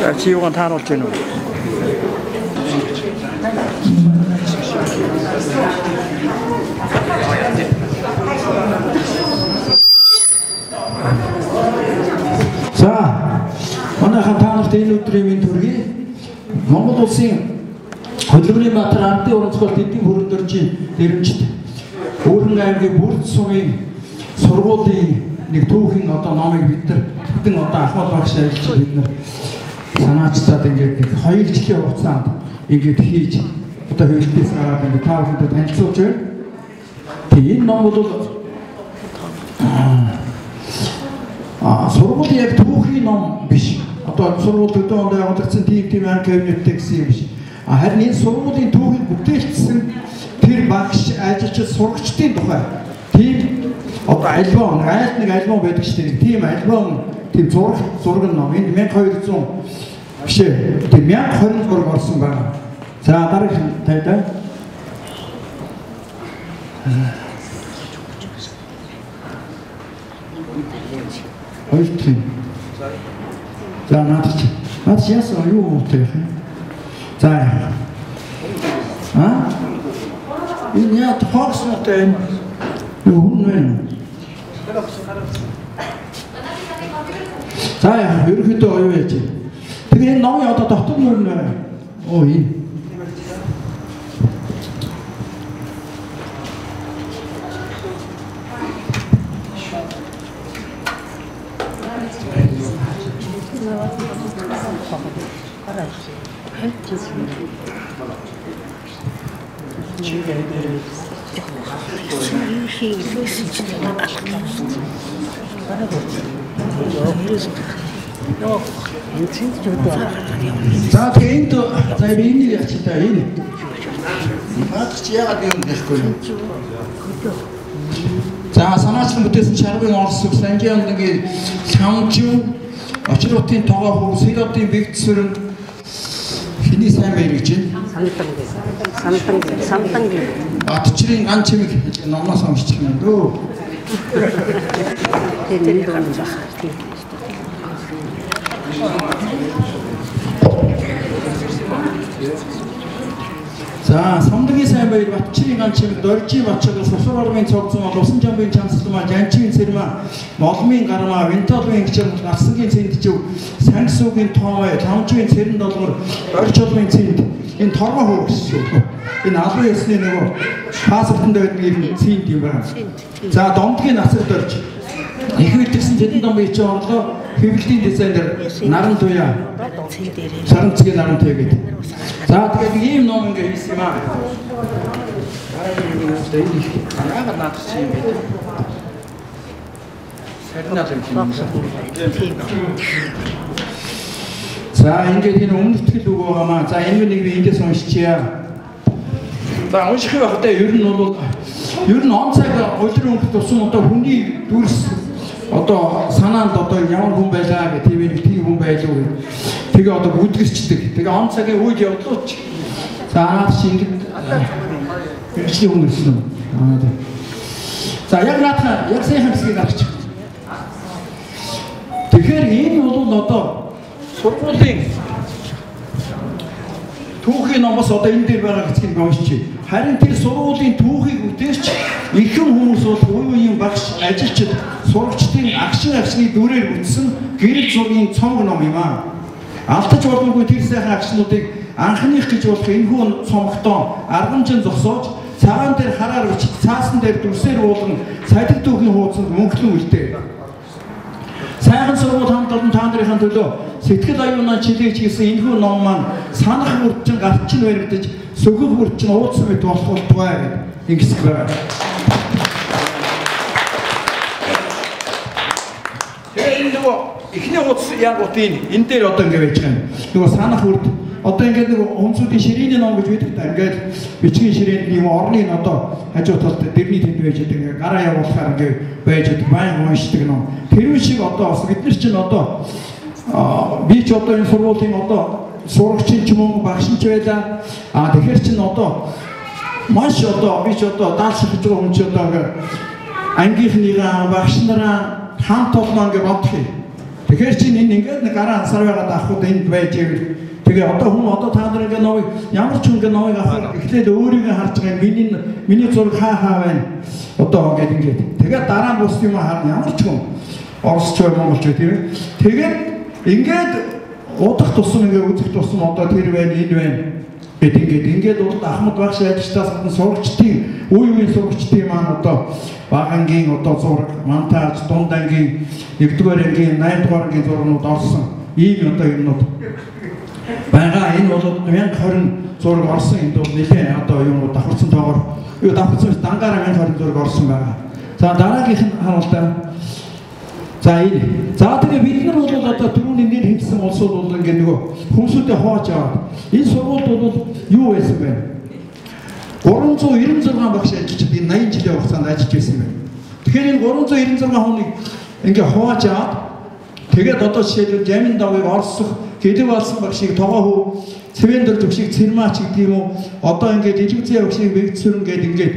За чи юугаар тааруулж байна уу? За манайхан та нарт энэ өдрийн минь төргий Монгол улсын Хөдөлмөрийн Баатар ардын урамсгалт эдийн хөрөндөржийн дэрэмжт Өөрөн аймгийн бүрд сумын сургуулийн нэг түүхийн одоо номыг бид нар хэдэн одоо ахмад багш ажиллаж бид нар санаачтаад ингээд нэг хоёр жилийн хугацаанд ингээд хийж одоо хөвөлтөөс гараад ингээд та бүхэндээ танилцуулж байна. Тэгээ энэ ном бол а сургуулийн яг түүхийн ном биш. Одоо сургууль өдөө онд явагдсан тийм тийм анги кабинеттэй гэсэн юм биш. Харин энэ сургуулийн түүхийг бүтээлчсэн тэр багш ажилчид сурагчдын тухай тийм одоо альбом айлт нэг альбом байдаг шүү дээ. Тийм альбом тийм зураг зураг ном энд 1200 биш ээ. Тийм 1020 зураг орсон байна. За дараагийн тайда. Хоёр дахь. За наад чи. Наад чи яасан юу юм? За. А? Энэ яа тохс мэтэй энэ юу хүн вэ? За ерөөхдөө оюу яж. Тэгээ энэ номын одоо дотор мөр нэ. Оо энэ. За тэгээ энд за би энэ яач та энэ. Наад чи яагаад юм гэхгүй юм. За санаачлан бүтээсэн чаргын орс сангийн онгийн самжин очротын тоогоо хүү сэлодын бэгдсэрэн хиний сайн байр гэж байна. Самтан самтан Атчрын ган чимэг номноос уншчих юм дөө. тэр дуун бах. За самдгийн сайн баяр Батчрын ган чимэг доржи бачаг сусар ормын цогцсон усан жамбын чамсалма жанчийн сэрмэ молмын гарма винтолын гिचэр насангийн цэндчв сангсуугийн тоомой тамжийн цэрэн долгор орч олмын цэнд энэ торгоо хөө гэсэн. Энэ албан ёсны нөгөө паспортонд байдаг юм цэнд юм байна. За домдгийн насад орж их үлдсэн цэдэн домын чи орлоо хэвлэлийн дизайнер наран туяа саранцгийн наран туяа гэдэг. За тэгээд ийм ном ингээ хийсэн юм аа. Яагаад наадах чи юм бэ? Сарнаад юм чинь. За ингээд энэ өмнөтгэл үг байгаамаа. За энэ нэг эндээс уншчихъя. За унших байхдаа ер нь бол ер нь он цаг өдөр өнгөрөх тусам одоо хүний дүрс одоо санаанд одоо ямар хүн байлаа гэх тийм нэг тийм хүн байлуу гэх. Тэгээ одоо бүдгэрчдэг. Тэгээ он цагийн үед явдлууч. За чи ингэж бичлийн хүн үү? Аа. За яг наатах яг сайхан хэсгийг авчих. Тэгэхээр энэ бол одоо сургуулийн түүхийн номоос одоо энэ дээр байгаа хэсгийг уншчих. Харин тэр сургуулийн түүхийг үтээч ихэнх хүмүүс бол үе үеийн багш, ажилчид, сурагчдын агшин агшны дүрээр бүтсэн гэрэл зургийн цонг ном юм аа. Алдаж болоогүй тэр сайхан агшнуудыг анхных гэж болох энэхүү цомгтоо аргамжин зогсоож цагаан дээр хараар өч цаасан дээр дүрсээр уулан садаг түүхийн хуудсанд мөнхлөн үлдээ. Сайхан сургууль хамт олон та нарын төлөө сэтгэл аюунаа чилээч гэсэн энэхүү ном маань санах үрдчин гарчин баригдаж Сөгөг бүр чинь уудсан мэт болох болтугай гэдэг ингэсэг байгаа. Тэгээ энэ нөгөө эхний уудас янгуудын энэ дээр одоо ингэ байж байгаа юм. Нөгөө санах үрд одоо ингээд нэг өнцүүдийн ширээний ном гэж байдаг та ингээд бичгийн ширээнд юм орны одоо хажуу талд дэрний тэнд байж байгаа ингээд гараа явуулахаар ингээд байж байгаа байн уншдаг ном. Тэр шиг одоо бас бид нар чинь одоо би ч одоо энэ сургуулийн одоо сурагч ч юм уу багш ч байлаа. А тэгэхээр чин одоо маш одоо би ч одоо даалшилж байгаа хүн ч одоо ингээд ангийнхныгаа багш нараа хамт олно гэж бодох юм. Тэгэхээр чинь энэ ингээд нэг гараа ансаар байгаа даахууд энд байж ивэл тэгээ одоо хүн одоо та нар ингээд новыг ямар ч хүн ингээд новыг авах эхлээд өөрийгөө харж байгаа миний миний зураг хаа хаа байна. Одоо ингээд ингээд тэгээд дараа нь бус юм харна ямар ч хүн оросч бай монголч бай тийм ээ. Тэгээд ингээд удах тусам ингээд үзэх тусам одоо тэр байна энэ байна гэд ингээд ингээд урд Ахмад багш ажиллаж гадна сурагчдын үе үеийн сурагчдын маань одоо багангийн одоо зураг монтаж дунд ангийн 1-р ангийн 8-р ангийн зургууд орсон. Ийм одоо юмнууд. Байгаа энэ бол 1020 зураг орсон энэ бол нэлээ одоо юм давхарсан тоогоор. Юу давхарсан дангаараа 1020 зураг орсон байгаа. За дараагийнх нь харуултаа За энэ. За тэгээ бид нар бол одоо түрүүний нэр хэлсэн улсууд бол ингээ нөгөө хүмүүсүүдээ хоож аваад энэ сургуульд бол юу байсан бэ? 396 багш ажиллаж энэ 80 жилийн хугацаанд ажиллаж байсан байна. Тэгэхээр энэ 396 хүнийг ингээ хоож аваад тэгээд одоо жишээлбэл Жамин давыг орсох гэдэг болсон багшийг тогоо хүү Цэвэндэр төвшиг Цэрмаач гэдэг юм уу одоо ингээд Ижигцээ багшийг Бэгцүрэн гэдэг ингээд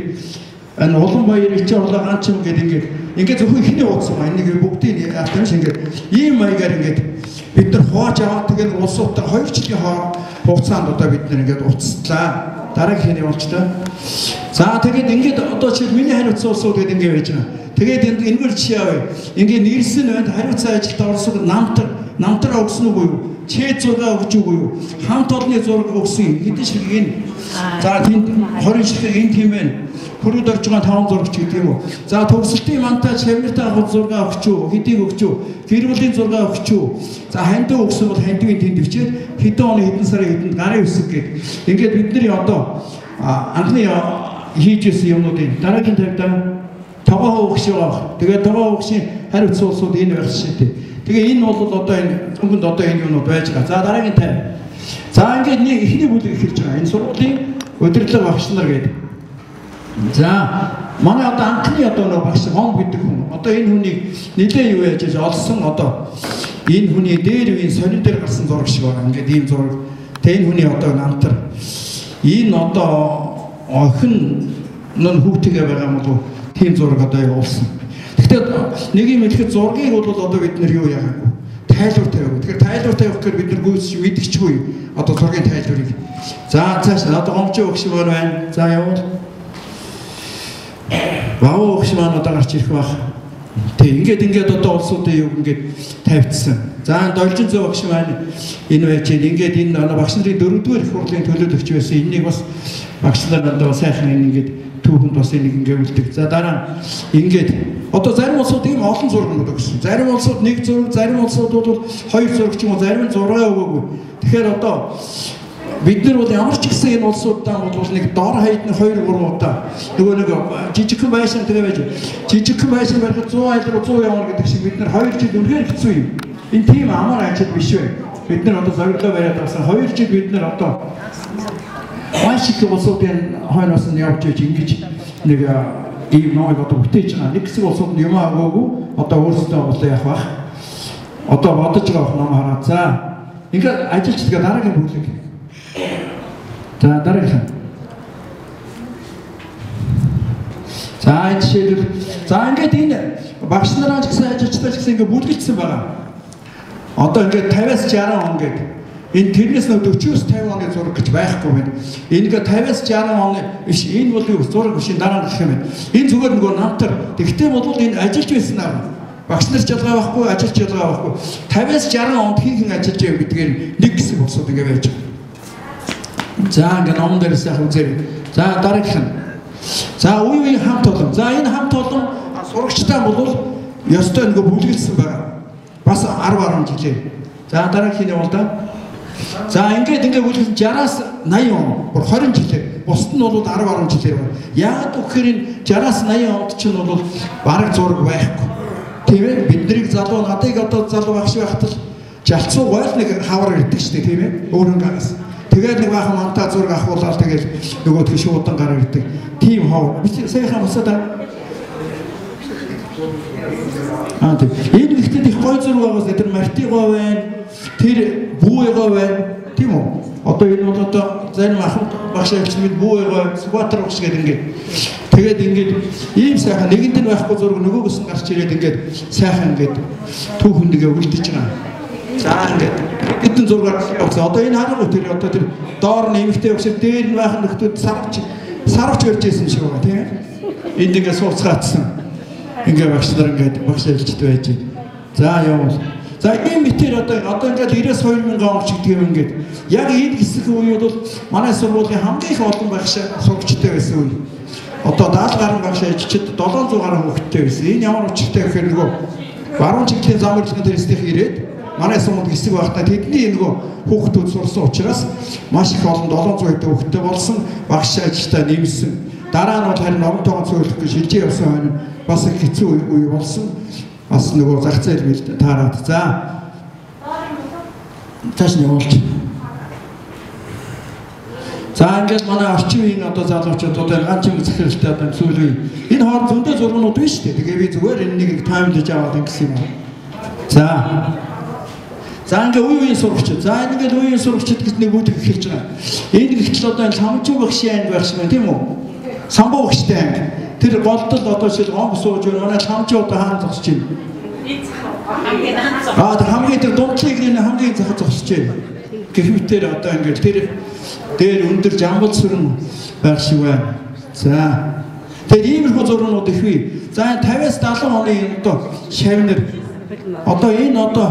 энэ улан баяр ичээ орлоо ганчим гэдэг ингээд ингээд зөвхөн ихний уудсан маань нэг бүгдийг яалтан шиг ингээд ийм маягаар ингээд бид нар хувааж аваад тэгээд улсуудтай хоёр жилийн хугацаанд одоо бид нар ингээд уцслаа. Дараагийн явуулчлаа. За тэгээд ингээд одоо чи миний хариуцсан улсууд гэдэг ингээд байж байгаа. Тэгээд энд энэгээр жишээ авъя. Ингээд нэрсэн байд хариуцсан ажилд орсог намтар намтраа өгсөн үгүй юу? Чээ зураг өгч үгүй юу? Хамт олонны зураг өгсөн. Хэдэн ширхэг энэ. За тэнд 20 ширхэг энэ тийм байна хүрээд орж байгаа таван зурагч гэдэг юм уу. За төгсөлтийн мантаж хэмнэртэй авах зураг өгч үү, хэдийг өгч үү, гэр бүлийн зураг өгч үү. За хандив өгсөн бол хандивын тэнд өвчээд хэдэн оны хэдэн сарын хэдэнд гарын үсэг гээд ингээд бидний одоо анхны хийж исэн юмнуудын дараагийн тавьдаа тогоо өгч байгаа. Тэгээд тогоо өгшийн хариуцсан улсууд энэ байх шийдээ. Тэгээ энэ бол одоо энэ зөвхөн одоо энэ юмнууд байж байгаа. За дараагийн тавь. За ингээд нэг ихний бүлэг эхэлж байгаа. Энэ сургуулийн удирдлага багш нар гэдэг За манай одоо анхны одоо нөө багш гом гэдэг хүн. Одоо энэ хүнийг нэлээ юу яаж олсон одоо энэ хүний дээр үеийн сонин дээр гарсан зураг шиг байна. Ингээд ийм зураг. Тэ энэ хүний одоо намтар энэ одоо охин нөн хүүтэйгээ байгаа юм уу? Тийм зураг одоо явуулсан. Гэхдээ нэг юм хэлэхэд зургийг бол одоо бид нэр юу яагагүй тайлбар тавиагүй. Тэгэхээр тайлбар тавих гэхээр бид нар гүйс мэдчихгүй. Одоо зургийн тайлбарыг. За цааш одоо гомчоо өгш байна. За явуул. Вау өгш маань одоо гарч ирэх баг. Тэг ингээд ингээд одоо улсуудын юг ингээд тавьчихсан. За должин зөө багш маань энэ байж ингээд энэ багш нарын дөрөвдүгээр их хурлын төлөөлөгч байсан. Эннийг бас багш нар одоо сайхан ингээд түүхэнд бас энийг ингээд үлддэг. За дараа ингээд одоо зарим улсууд ийм олон зургууд өгсөн. Зарим улсууд нэг зураг, зарим улсууд бол хоёр зураг ч юм уу, зарим нь зургаа өгөөгүй. Тэгэхээр одоо бид нар бол ямар ч гэсэн энэ улсуудаа бол нэг дор хаяд нь 2 3 удаа нөгөө нэг жижигхэн байшин тэгээ байж жижигхэн байшин барихад 100 айл руу 100 явна гэдэг шиг бид нар 2 жил үнэхээр хэцүү юм. Энэ тийм амар ажил биш вэ? Бид нар одоо зориглоо бариад авсан 2 жил бид нар одоо их улсуудын хойноос нь явж иж ингэж нэг ийм ноог одоо бүтээж байгаа. Нэг хэсэг улсууд нь юм агаагүй одоо өөрсдөө болоо явах бах. Одоо бодож байгаа ном хараа. За ингээд ажилчдаа дараагийн бүлэг За дараагийн. За жишээлбэл за ингээд энэ багш нараа ч гэсэн ажилчдаа ч гэсэн ингээд бүлгэлцсэн байгаа. Одоо ингээд 50-аас 60 он гэдэг энэ тэрнээс нөө 40-с 50 оны зураг гэж байхгүй байна. Энэ ингээд 50-аас 60 оны биш энэ бол юу зураг биш дараа нь гэх юм байна. Энэ зүгээр нөгөө намтар. Тэгвэл бол энэ ажиллаж байсан аа. Багш нар жалгаа байхгүй, ажилч жалгаа байхгүй. 50-аас 60 онд хийхэн ажиллаж байв гэдгээр нэг хэсэг болсод ингээд байж байгаа. За ингээд номон дээр сайхан үзээ. За дараагийнх нь. За үе үе хамт олон. За энэ хамт олон сурагчтай бол ёстой нэг бүлгэлсэн байгаа. Бас 10 10 жилээ. За дараагийнх нь бол да. За ингээд ингээд үлдсэн 60-аас 80 он, бүр 20 жилээр. Бусд нь бол 10 10 жилээр байна. Яагаад гэхээр энэ 60-аас 80 онд чинь бол бараг зураг байхгүй. Тийм ээ? Бид нарыг залуу надыг одоо залуу багш байхад л жалцуу гойл нэг хавар ирдэг шүү дээ, тийм ээ? Өөрөнгө гаас. Тэгээд нэг баахан мантаа зураг авахуулаад тэгээд нөгөөдх нь шуудан гараа ирдэг. Тийм хов. Би саяхан босоод Аа тийм. Энэ ихтэй их гой зураг байгаас тэр мартигоо байна. Тэр бүүгоо байна. Тийм үү? Одоо энэ бол одоо зарим ахын багш мэд бүүгоо скватер багш гэдэг ингээд тэгээд ингээд ийм сайхан нэгэнд нь байхгүй зураг нөгөөгөөс нь гарч ирээд ингээд сайхан ингээд түүхэндгээ үлдэж байгаа. За ингээд хэдэн зургаар явуулсан. Одоо энэ харахгүй тэр одоо тэр доор нь эмэгтэй багш дээр нь байх нөхдүүд сарвч сарвч өрж исэн шиг байгаа тийм. Энд ингээд сууцгаатсан ингээ багш нар ингээд багш ажиллаж байж байна. За явуул. За ийм мэтэр одоо одоо ингээд 92 мянган он ч гэдэг юм ингээд яг энэ хэсэг үеуд бол манай сургуулийн хамгийн их олон багш сурагчтай байсан үе. Одоо 70 гаруй багш ажилчид 700 гаруй хүүхэдтэй байсан. Энэ ямар учиртай гэхээр нөгөө баруун чигтлийн зам урлагийн төрөстийнх ирээд манай сумд хэсэг байхдаа тэдний нөгөө хүүхдүүд сурсан учраас маш их олон 700 хэдэн хүүхэдтэй болсон багш ажилтаа нэмсэн. Дараа нь бол харин оронтойгоо цөөлөх гэж шилжиж явсан хойно бас их хэцүү үе болсон. Бас нөгөө зах зээл мэл таараад. За. Таш нь явуулж. За ингээд манай орчин үеийн одоо залуучууд одоо ганцхан захиралтай одоо сүүлийн энэ хооронд зөндөө зургууд биш үү? Тэгээ би зүгээр энэ нэг таймлж аваад ингэсэн юм. За. За ингээ үе үеийн сурагчид. За ингээд үе үеийн сурагчид гэж нэг үүдэх эхэлж байгаа. Энэ гэтэл одоо самжуу багшийн анги байх шиг тийм үү? Самбуу багштай анги. Тэр голдол одоо шил гомб сууж байна. Манай самжуу одоо хаана зогсож байна? Аа хамгийн тэр дундлыг энэ хамгийн зах зогсож байна. Гэхмэтэр одоо ингээд тэр дээр өндөр жамбал сүрэн байх шиг байна. За. Тэгэхээр иймэрхүү зургууд их бий. За 50-аас 70 оны одоо шавнер одоо энэ одоо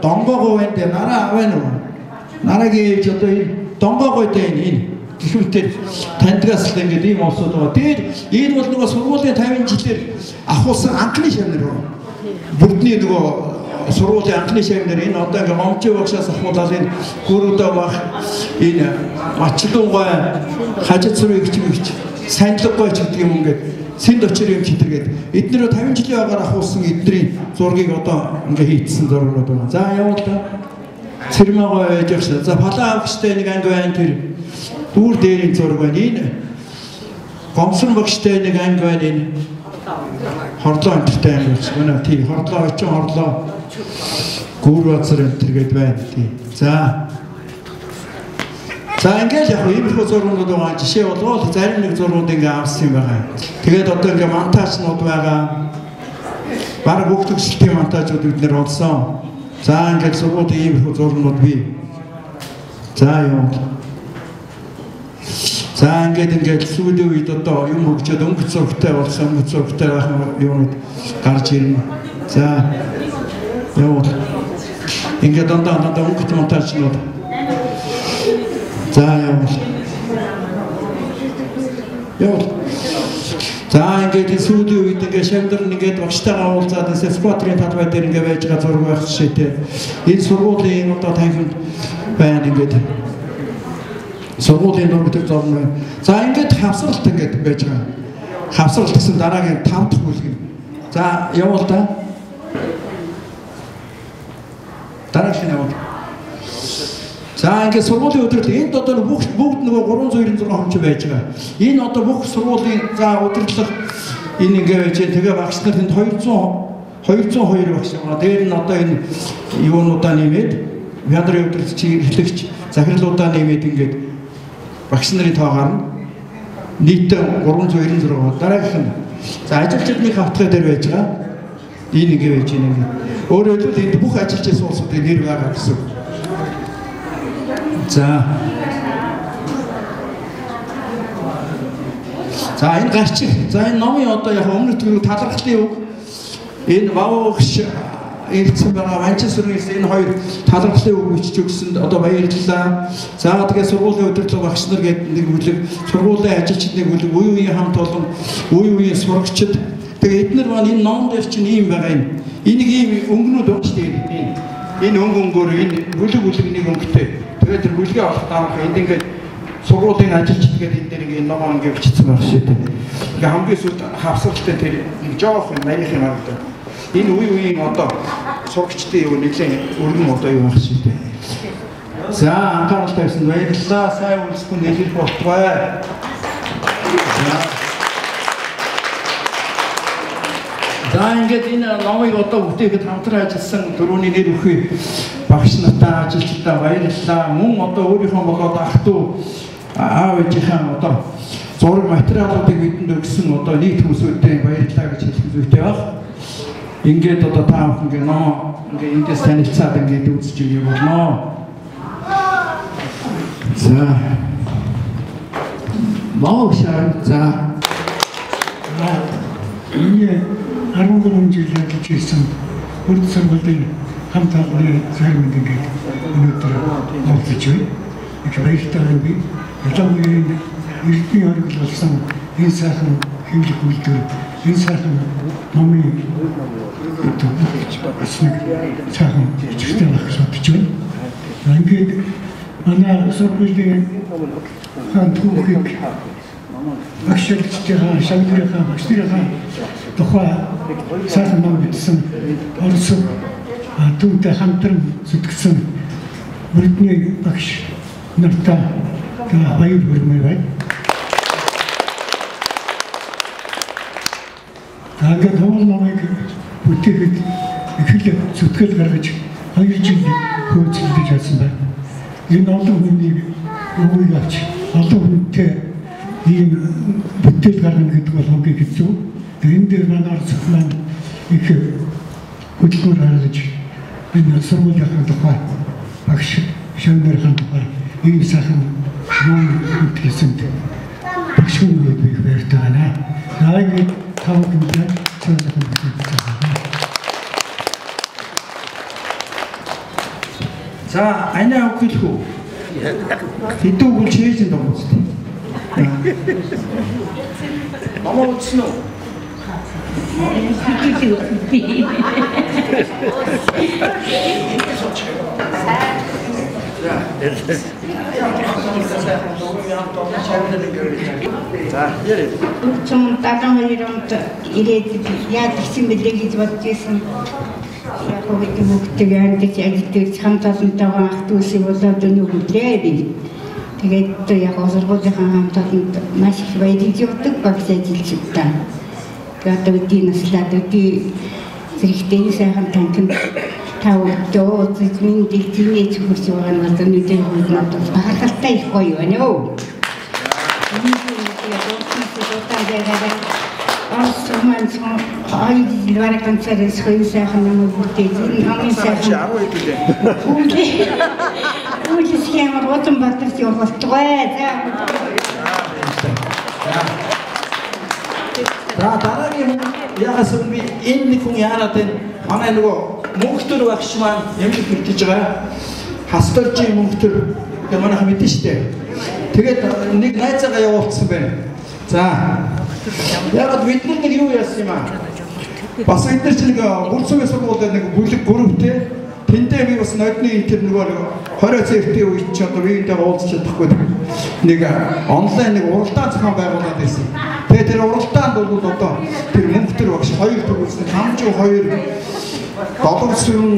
донгоогоо байна дээ нараа аваа нү. Нарагийн ээж одоо энэ донгоогоо дээ энэ гэхмэтэр тандгаас л ингээд ийм олсод байгаа. Тэгээд энэ бол нөгөө сургуулийн 50 жилээр ахуулсан анхны шавнер байна. Бүрдний нөгөө сургуулийн анхны шавнар энэ одоо ингээ гомчоо багшаас ахуулаад энэ гүрүүдээ баг энэ мачлуугай хажид сүрэг гэж мэгч сандлгагой ч гэдэг юм ингээд сэнд очир юм читэргээд эднэрөө 50 жилийн агаар ахуулсан эдний зургийг одоо ингээ хийцсэн зургууд байна. За явуул та. Цэрмэгой байж явсан. За палаа авахчтай нэг анги байна тэр дүүр дээрийн зураг байна. Энэ гомсон багштай нэг анги байна энэ хордлоо энтертэй анги байна. Тий хордлоо очин хордлоо Гүүр базар энэ төргээд байна тий. За. За ингээл яг иймэрхүү зургууд байгаа жишээ болгоод зарим нэг зургууд ингээ авсан юм байгаа. Тэгээд одоо ингээ монтажнууд байгаа. Бараг бүх төгсөлтийн монтажууд бид нэр олсон. За ингээл зургууд иймэрхүү зургууд бий. За юу. За ингээд ингээд сүүлийн үед одоо юм хөгжөөд өнгөц зургтай болсон өнгөц зургтай байх юмуд гарч ирнэ. За явуул. Ингээд дандаа дандаа өнгөт монтажнууд. За явуул. Явуул. За ингээд сүүлийн үед ингээд шамдар ингээд багштайгаа уулзаад энэ скватрын талбай дээр ингээд байж байгаа зураг байх жишээтэй. Энэ сургуулийн одоо танхимд байна ингээд сургуулийн дур зураг байна. За ингээд хавсралт ингээд байж байгаа. Хавсралт гэсэн дараагийн 5 дахь бүлэг. За явуул та. дараагийн явуул. За ингээд сургуулийн өдрөл энд одоо бүх бүгд нөгөө 396 хүн байж байгаа. Энэ одоо бүх сургуулийн за удирдлага энэ ингээд байж тэгээ багш нар тэнд 200 202 багш байгаа. Дээр нь одоо энэ юунуудаа нэмээд ядрын өдрөлч хэрэглэгч захирлуудаа нэмээд ингээд багш нарын тоо гарна. Нийтдээ 396 дараагийнх нь за ажилчдын хавтгай дээр байж байгаа. Энэ ингээд байж байна. Өөрөөр хэлбэл энд бүх ажилчид суулсуудын нэр байгаа гэсэн. За. За энэ гарчих. За энэ номын одоо яг өмнөд төрөг талархлын үг. Энэ вавуугш ирсэн байгаа Манчестер сүргээс энэ хоёр талархлын үг бичиж өгсөнд одоо баярлалаа. За тэгээ сургуулийн удирдлага багш нар гэдэг нэг бүлэг, сургуулийн ажилчид нэг бүлэг, үе үеийн хамт олон, үе үеийн сурагчид тэгээ эдгээр маань энэ ном дээр чинь ийм байгаа юм. Энийг ийм өнгөнүүд өгч дээ. Энэ өнгө өнгөөр энэ бүлэг бүлэг нэг өнгөтэй Тэгээд тэр бүлгээ авах таамаг энд ингээд сургуулийн ажилчид гэдэг энэ дээр ингээд ногоо ингээд бичсэн байх шээ. Ингээ хамгийн сүүлд хавсралтай тэр нэг жоох нарийнх юм аа гэдэг. Энэ үе үеийн одоо сурагчдын юу нэлээд өргөн одоо юу байх шээ. За анхаарал тавьсан баярлалаа. Сайн үйлсэнд хэлэх болтугай. За ингээд энэ номыг одоо бүтээхэд хамтран ажилласан дөрөвний нэр өгөхий багш нартай ажилчдаа баярлалаа. Мөн одоо өөрийнхөө болоод ах トゥ аав ээжийнхээ одоо зураг материалуудыг бидэнд өгсөн одоо нийт хүмүүсүүдэд баярлалаа гэж хэлэх зүйтэй баг. Ингээд одоо та бүхэн ингээд ном ингээд эндээс танилцаад ингээд үзэж юм болно. За. Маа шаа за. Энэ 13 жил ажиллаж ирсэн хурд сургуулийн хамт олонны зарим ингээд өнөөдөр олдож байна. Их баяртай би ялангуяа эрдмийн оргил болсон энэ сайхан хэвлэх үйлдвэр энэ сайхан номын одоо бас нэг сайхан зохистой байх гэж бодож байна. Ингээд манай сургуулийн хаан түүхийг багшилчдийн шагнырынхаа багшдынхаа тухай сайхан ном бичсэн орос түүнтэй хамтран зүтгэсэн бүрдний багш нартай баяр хүрмээр байна. Ингээд том номыг бүтээхэд их л зүтгэл гаргаж 2 жил хөөцөлдөж байсан байна. Энэ олон хүний өвөг авч олон хүнтэй ийм бүтээл гаргана гэдэг бол хамгийн хэцүү. Энэ дээр манай ард маань их хөдөлгөөр гаргаж энэ сургуулийн тухай багш шангарын тухай ийм сайхан ном бүтээсэн багш хүмүүст би баяртай байна. Нааг тав хүнтэй цаасан бүтээсэн. За, анаа өгөх үү? Хэдүү гүн чийж энэ дуусна. Намаа утсан уу? За, ярив. Өчигдөр 72 онд ирээд яаж гисэн бэлээ гэж бодож байсан. Үед бүгдийг амьдч ажиллаж хамт олонтойгоо ах дүүсийг болоод өнөө хүлээ би. Тэгээд яг сургуулийнхаа хамт олонд маш их баярлж явдаг багш ажилчдаа. Тэгээд өдий наслаад өдий зэрэгтэй сайхан танхимд тав дөө зэзмин дэгтний зүгс байгаа нь одоо нүдэн хөлнөд багталтай их гоё байна ёо. Ансман сон ай дилвар конференс хойно сайхан намайг бүтээж энэ амын сайхан 12 гэлээ. Үгүй схем ротон батарч явуултгай. За За дараагийн ягаас би энэ нэг хүн яарад энэ манай нөгөө мөнхтөр багш маань ямиг мэдэж байгаа. Хастаржийн мөнхтөр гэдэг манайх мэдэн штэ. Тэгээд нэг найзаагаа явуулсан байна. За. Яг бид нар нэг юу яасан юм аа? Бас бид нар чинь нэг бүрцгийн сургуулийн нэг бүлэг групптэй тэндээ би бас нодны интер нөгөө 20 цэвтийн үед чи одоо биеиндээ уулзч чадахгүй нэг онлайн нэг уралдаан зохион байгуулад байсан. Тэгээ тэр уралдаанд бол одоо тэр мөнхтөр багш хоёр төгөлсөн хамжуу хоёр долгосон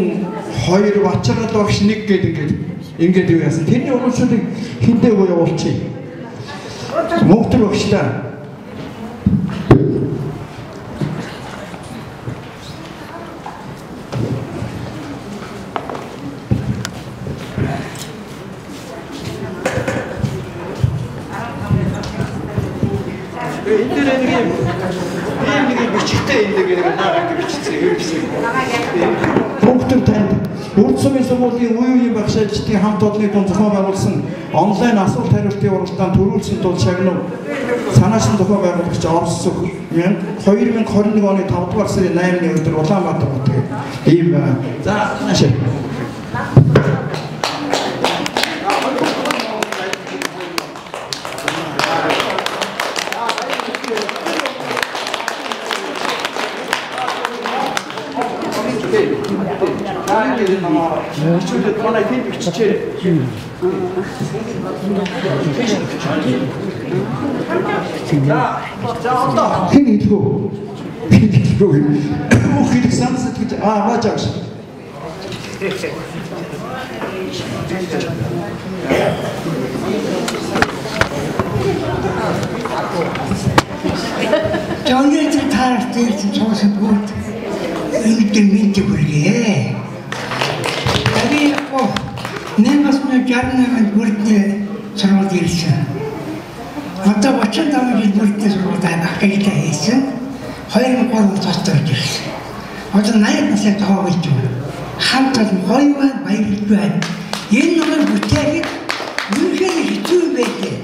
хоёр бачрал багш нэг гээд ингээд ингээд юу яасан. Тэрний урамшуулыг хиндээ гоо явуулчих. Мөнхтөр багшлаа энэ дээр нэг юм ийм нэг юм бичгтэй энэ нэг нэг наа ингэ бичсэн юм гэсэн. Пунктер танд Бүрд сумын сургуулийн үе үеийн багш ажилтны хамт олонны дунд зохион байгуулсан онлайн асуулт хариултын уралдаанд төрүүлсэн тул шагнав санаачны зохион байгуулагч Орос 2021 оны 5 дугаар сарын 8-ны өдөр Улаанбаатар хотод ийм байна. За наашаа. За энэ чөлөөд манай тийм биччихээ. За за одоо хэн хэлгөө хэн хэлгөө бүх хэрэг сансад гэж аа бааж авч. Жонгийн таарч ирсэн цоосод бүгд ингэдэг мэд хүргээ. Яко нэмас мэ жарнаа бүрдээ сургууль ирсэн. Одоо 35 жил бүрдээ сургууль ахлагтай хийсэн. 2003 онд цоцторж ирсэн. Одоо 80 настай тоо гэж байна. Хамт олон байна, баярлж байна. Энэ номыг бүтээхэд үнэхээр хэцүү байлээ.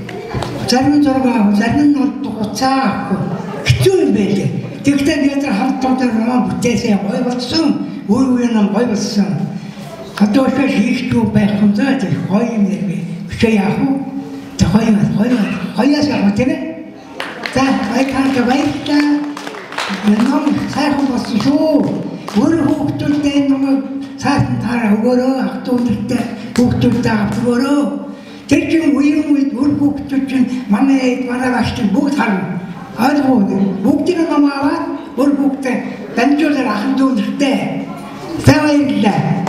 Зарим зураг, зарим нь хуцаа авахгүй хэцүү юм байлээ. Тэгвэл бид нар хамт туудаар ном бүтээсэн гоё болсон. Үе үе нам гоё болсон. Катошо хийхтүү байх юм заа тэр хоёр нэр би. Чи яах вэ? За хоёр хоёр хоёоос авах тийм ээ. За байкаа байкаа. Яном сайхан болсон шүү. Өөр хүүхдүүдтэй нэг цаасан таараа өгөөрөө автоудтай хүүхдүүдтэй автоогоорөө. Тэр чинь үеийн үед өөр хүүхдүүд чинь манай манай багш чинь бүгд харна. Ойлгоо. Бүгдийг намааваад өөр хүүхдтэй дамжуулаад ахын дүүнтэй. За баярлалаа.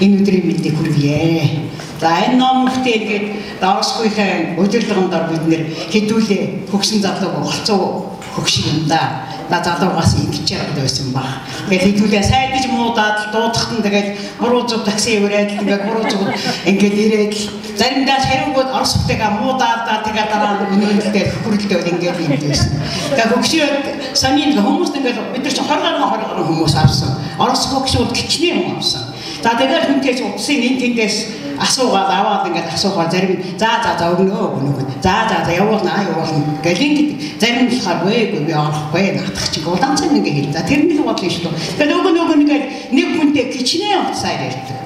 Энэ өдрийн мэндийг хүргье. За энэ ном бүтээгээд давсгүйхэн удирдлагандор бид нэр хэдүүлээ хөгсөн залууг голцоо хөгшин юм да. На залуугаас ингэж яваад байсан баг. Тэгээд хэдүүлээ сайдж муудаад дуудахт нь тэгээд буруу зүг такси өрөөд тэгээд буруу зүг ингээд ирээд заримдаа шаруугууд орос хүтэйгээ муудаад тэгээд дараа нь үнэндээ хөрөлдөө ингээд юм байсан. Тэгээд хөгшөөд саний хүмүүс ингээд бид нар ч 20 гаруй 20 гаруй хүмүүс авсан. Орос хөгшүүд кичнээ хүн авсан. За тэгээд хүнтэй ч утсын энэ тэндээс асуугаад аваад ингээд асуухаар зарим нь за за за өгнө өгнө. За за за явуулнаа явуулна. Гэлин гэдэг зарим нь болохоор вээгүй би орохгүй наадах чиг удаан цаг ингээд хэл. За тэрний л бодлоо шүү дээ. Тэгээд өгнө өгнө ингээд нэг хүнтэй кичнээ утсаар ярьдаг.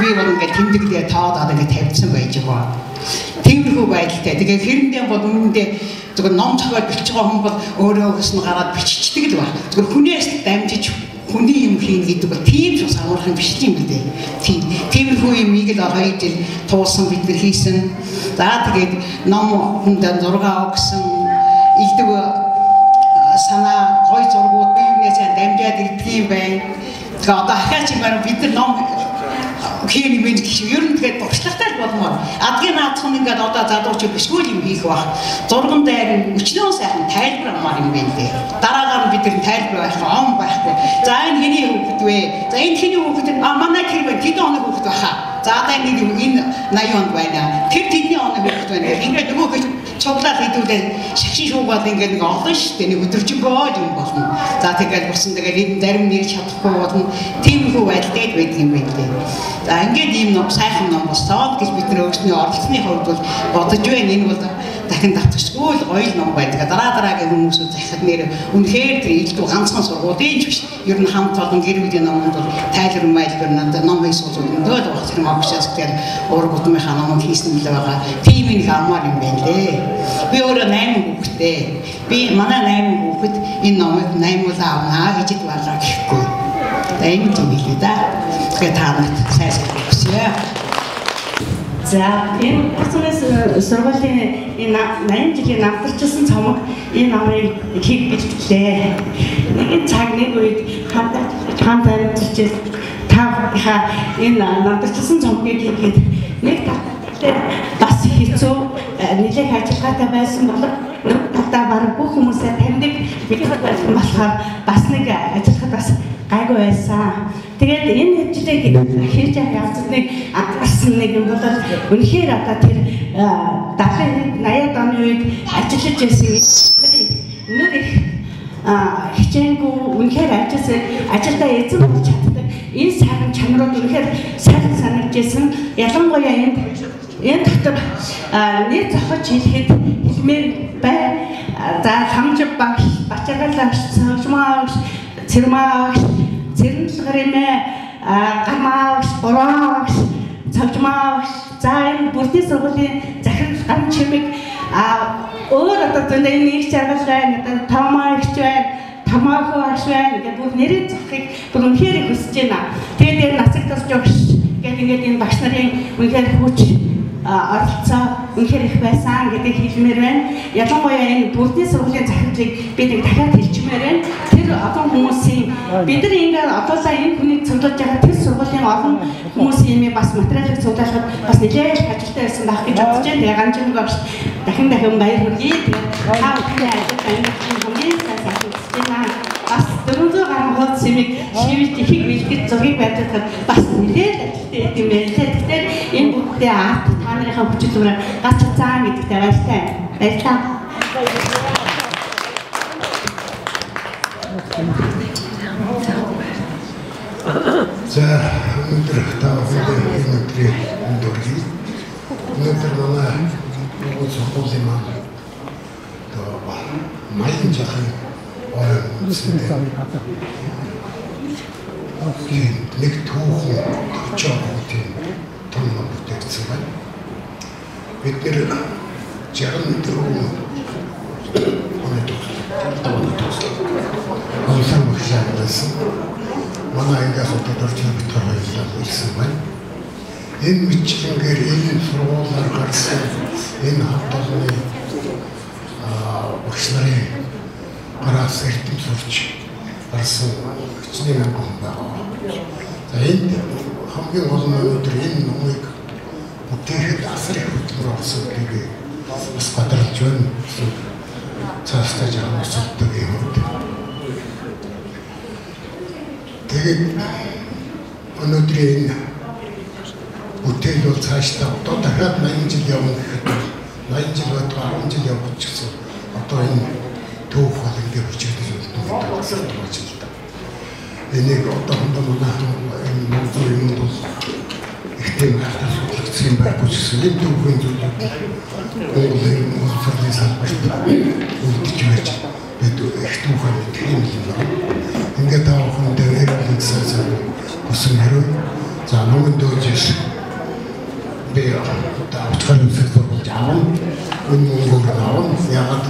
Би бол ингээд тэмдэглээ тоодоод ингээд тавьсан байж байгаа. Тиймэрхүү байдалтай. Тэгээ хэрэндээ бол үнэндээ зөвхөн ном зохиол бичиж байгаа хүн бол өөрөө өснө гараад биччихдэг л ба. Зөвхөн хүнээс дамжиж хүний юм хийн гэдэг бол тийм ч бас амархан биш юм билээ. Тийм. Тиймэрхүү юмыг л хоёр жил туулсан бид нар хийсэн. За тэгээд ном хүнд зураг өгсөн. Илдэг санаа гой зургууд биенээ сайн дамжаад ирдэг юм байна. Тэгээ одоо ахаач юм байна бид нар ном хийн юм гэж ер нь тэгээд туршлагатай л болмоор адгийн наадах нь ингээд одоо залууч бишгүй юм хийх бах. Зурган дээр өчнөө сайхан тайлбар амаар юм байна дээ дараагаар нь бид нар тайлбар байхгүй он байхгүй. За энэ хэний хүүхэд вэ? За энэ хэний хүүхэд а манай тэр байна тэд оног хүүхэд баха. За одоо нэг энэ 80 онд байна. Тэр тэдний оног байна ингээд нөгөө хэж цуглаад хэдүүлээ шагшин шуугаад ингээд нэг олон дээ нэг өдөржингөө юм болно за тэгээд бусан тэгээд энэ зарим нэр чадахгүй болно тиймэрхүү байдалтай байдаг юм байна дээ За ингээд ийм ном сайхан ном болсон гэж бид нар өөрсний оролцсны хувьд бол бодож байна. Энэ бол дахин давтчихгүй л гоё ном байдаг. Дараа дараагийн хүмүүсүүд захихад нэр үнэхээр тэр илдүү ганцхан сургуудын ч биш. Ер нь хамт олон гэр бүлийн номонд бол тайлбар майлбар надад ном их суулж өндөөд баг тэр могшоос тэр уур гудмынхаа номыг хийсэн мэл байгаа. Тийм их амаар юм байна лээ. Би өөрөө 8 хүүхэдтэй. Би манай 8 хүүхэд энэ номыг 8 удаа авнаа гэж байгаа гэхгүй. Энэ юм хэлээ да. Тэгэхээр та нарт сайн хүсье. За энэ процесс сургуулийн энэ 80 жилийн намтарчсан цомог энэ номыг хийх гэж билээ. Нэг цаг нэг үед хамт хамт амьдарч таахаа энэ намтарчсан цомгийг хийгээд нэг талтай бас хэцүү нэлээд ажиллагаатай байсан бол талдаа баг бүх хүмүүсээ таньдаг мэдэх байсан болохоор бас нэг ажиллахад бас гайгүй байсан. Тэгээд энэ хэвчлэг хийж явцад нэг анхаарсан нэг юм бол үнэхээр одоо тэр 70 80 оны үед ажиллаж байсан өнөр их хичээнгүй үнэхээр ажилласан ажилдаа эзэн болж чаддаг. Энэ сайхан чанарууд үнэхээр сайхан санагдажсэн ялангуяа энэ энэ дотор нэг зохиж хэлэхэд хэлмээр бай. За хамж багш бачаагаалаач цаашмаач цэрмаач цэрнэлгэрэмэ гамаач борооч цавжмаач за энэ бүрдийн сургуулийн захирал гам чимэг. Өөр одоо зөндөө нэг жаргал байна одоо томоо ихч байна хамаагүй багш байна гэдэг бүх нэрээ зохихыг бүр үнэхээр их хүсэж байна. Тэгээд энэ нацаг тасч багш гэдэг ингээд энэ багш нарын үнэхээр хүч оролцоо үнэхээр их байсан гэдгийг хэлмээр байна. Ялангуяа энэ бүрдний сургуулийн захидлыг би нэг дахиад хэлчмээр байна. Тэр олон хүмүүсийн бид нар ингээд одоолаа энэ хүнийг цуглуулж байгаа тэр сургуулийн олон хүмүүсийн юм бас материалыг цуглуулахад бас нэлээд их ажилттай байсан байх гэж бодож байна. Тэгээ ганжин багш дахин дахин баяр хүргэе. Тэгээ та бүхний ажил амьдралын 400 гаруй хуудас сэмийг шивж ихийг бэлгэж зургийг барьдаг бас нэлээд ажилттай юм байна. Тэгэхээр энэ бүгдээ арт та нарынхаа хүчил зүгээр гарч цаан гэдэгтэй баяртай. Баярлалаа. За өнөөдөр та бүхэнд энэ өдрийн энд үргэлж өнөөдөр манай Монгол сургуулийн маань одоо маягийн жахан орон үсэндээ нэг түүхэн төрчөө бүгдийн том ном бүтээгдсэн байна. Бид нэр 64 оны төгсөл. Онсан багшаа байсан манай одоо дөрвөн битэр хоёулаа хэлсэн байна. Энэ мэтлэнгээр энэ сургуулиар гарсан энэ хамт олонны багш нарын араас эрдэм сурч гарсан хэчнээн ангихан байгаа. За энд хамгийн гол нь өнөөдөр энэ номыг бүтээхэд асар их хөдөлмөр орсон гэдгийг бас гадарлаж байна. Цаастаа жаахан асуултдаг юм уу? Тэгээд өнөөдрийн энэ бүтээл бол цаашдаа одоо дахиад 80 жил явна гэхэд 80 жил байтугай 10 жил ч гэсэн одоо энэ төв бол ингээд хүчирдэж үлдэх болж байна. Энийг одоо хондоо манай энэ монзор юм бол их тийм хатар судлагдсан юм байхгүй ч гэсэн энэ төвийн зүйлүүд Монголын монзорын салбарт үлдэж байж бид их түүхэн мэдэх юм байна. Ингээд таа хүн дээр хэрэгсэн сайн өсөн хэрэг за номын дөөжш би таавчхан үсэх болж аав энэ мөнгөөр аав ягаад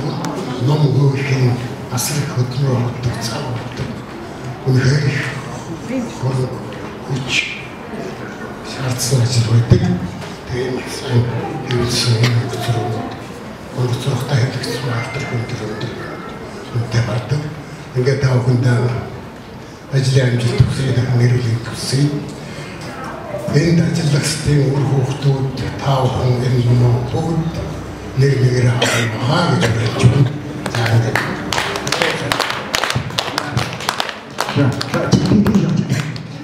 ном хөөхийн асар их хөдөлмөр авдаг цаг авдаг үнэхээр хол хүч шаардсан ажил байдаг тэгээд сайн хэрэгсэн хэрэгцээ онцлогтой хэрэгцээ авдаг хүн төр өндөр үнэтэй бардаг ингээд таа хүндээ ажлын амжилт хүсье нэрүүлэх хүсье. Энд ажиллагчдын үр хүүхдүүд та бүхэн энэ юм бүгд нэг нэгээр аваа гэж хэлж байна. За ингээд.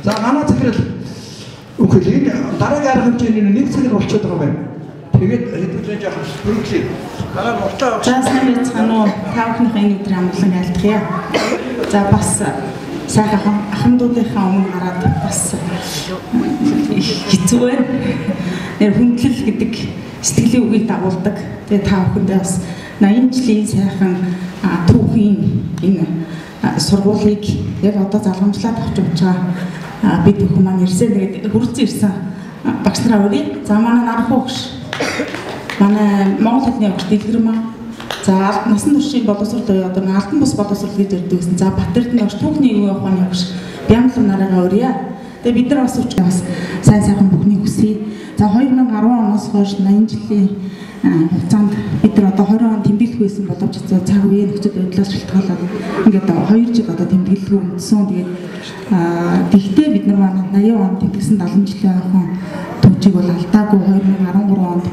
За манай захирал үгүй энэ дараагийн арга хэмжээний нэг цагаар болчиход байгаа юм. Тэгээд хэдүүлээ жоохон бүрдлээ. Хагаар уртаа. За сайн байцгаана уу? Та бүхнийхээ энэ өдрийн амглан айлтгая. За бас сайхан ахмадуудынхаа өмнө гараад бас хэцүү байна. Нэр хүндлэл гэдэг сэтгэлийн үгийг дагуулдаг. Тэгээ та бүхэндээ бас 80 жилийн сайхан түүхийн энэ сургуулийг яг одоо залгамжлаад авч явж байгаа бид бүхэн маань ирсэн. Тэгээд хүрцэн ирсэн багш нараа өрий. За манай нарах багш. Манай Монгол хэлний багш Дэлгэр маань За насан туршийн боловсрол буюу одоо альбан бус боловсрол гэж ярьдаг гэсэн. За Батэрд нь түүхний юу явах нь багш Бямлан нараагаа өрье. Тэгээ бид нар бас үуч бас сайн сайхан бүхнийг хүсье. За 2010 оноос хойш 80 жилийн хугацаанд бид нар одоо 20 он тэмдэглэх байсан боловч цаг үеийн нөхцөл байдлаас шалтгаалаад ингээд 2 жил одоо тэмдэглэлгүй үндсэн. Тэгээд тэгтээ бид нар манай 80 он тэмдэглэсэн 70 жилийн охин төвчийг бол алдаагүй 2013 онд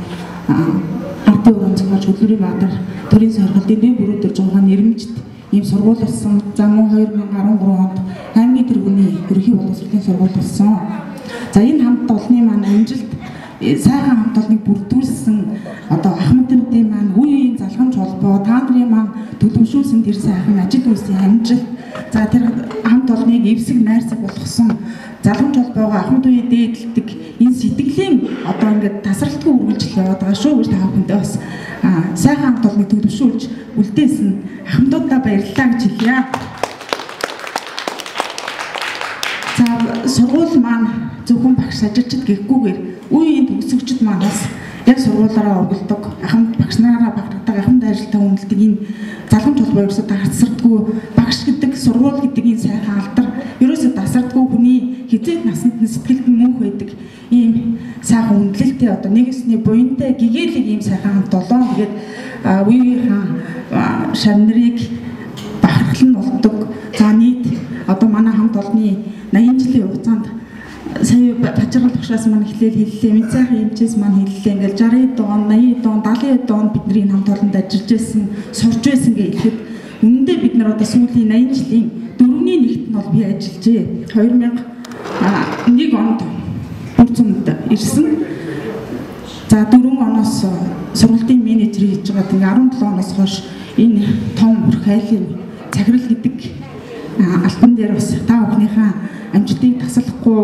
ардын өрөөнд зохиолч Хөдөлмөрийн Баатар төрийн сорилт эдийн бүрүүдээр 6 нэрмжт ийм сургууль болсон. За мөн 2013 онд аймгийн тэргүүний ерөнхий боловсролын сургууль болсон. За энэ хамт олонны маань амжилт сайхан хамт олныг бүрдүүлсэн одоо Ахмадуудын маань үе үеийн залхамж холбоо та нарын маань төлөвшүүлсэн тэр сайхан ажил үйлсийн амжилт за тэр хамт олныг эвсэг найрсаг болгосон залхамж холбоогоо Ахмад үе дээдэлдэг энэ сэтгэлийн одоо ингээд тасралтгүй үргэлжлэл яваад байгаа шүү гэж та бүхэндээ бас сайхан хамт олныг төлөвшүүлж үлдээсэн ахмадуудаа баярлалаа гэж хэлье. За сургууль маань зөвхөн багш сажирчд гэхгүйгээр үеийн төгсөгчд маань бас яг сургуулаараа ургалдаг ахмад багш нараа багтдаг ахмад ажилтаа үнэлдэг энэ залгамж холбоо ерөөсөд таарцсардгүй багш гэдэг сургууль гэдэг энэ сайхан алдар ерөөсөө тасардгүй хүний хизээд насанд нь сэтгэлд нь мөнх байдаг ийм сайхан үнэлэлтэй одоо нэгэсний буянтай гэгээлэг ийм сайхан хамт олон тэгээд үеийнхэн шавнарыг бахархал нь болдог за нийт одоо манай хамт олонны 80 жилийн хугацаанд сая бачиргал багшаас маань эхлээл хэллээ. Мэд сайхан эмчээс маань хэллээ. Ингээл 60 дон, 80 дон, 70 дон бидний хамт олонд ажиллаж байсан, сурж байсан гэж хэлэхэд үнэндээ бид нар одоо сүүлийн 80 жилийн дөрөвний нэгт нь бол би ажиллажээ. 2001 онд бүр цумд ирсэн. За 4 оноос сургалтын менежер хийж байгаад ингээ 17 оноос хойш энэ том бүрх айлын цаграл гэдэг албан дээр бас та бүхнийхээ амжилтыг таслахгүй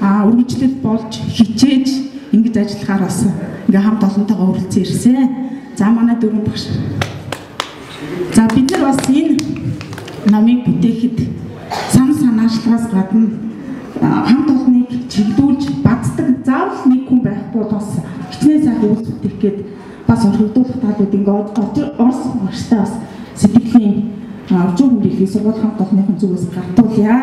үргэлжлэл болж хичээж ингэж ажиллахаар бас ингээ хамт олонтойгоо үргэлжлэн ирсэн. За манай дөрөв багш. За бид нар бас энэ намыг бүтээхэд сан санаачлагаас гадна хамт олныг чиглүүлж бацдаг заавал нэг хүн байхгүй бас хичнээн сайхан үйлс бүтээх гээд бас өргөдүүлэх талууд ингээ орс багштай бас сэтгэлийн орчин хүндрэлийг сургууль хамт олонныхон зүгээс гартуулъя.